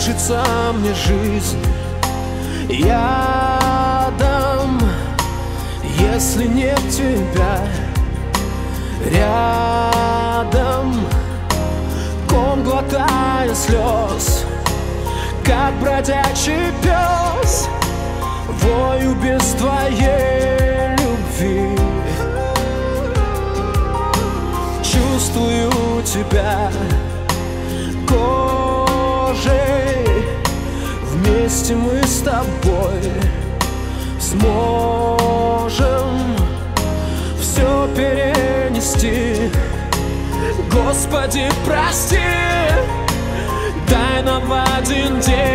кажется мне жизнь. Ядом Если нет тебя. Рядом Ком глотая слез Как бродячий пес Вою без твоей любви. Чувствую тебя кожей Вместе мы с тобой сможем все перенести. Господи, прости, дай нам один день